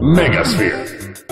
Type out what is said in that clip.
Megasphere.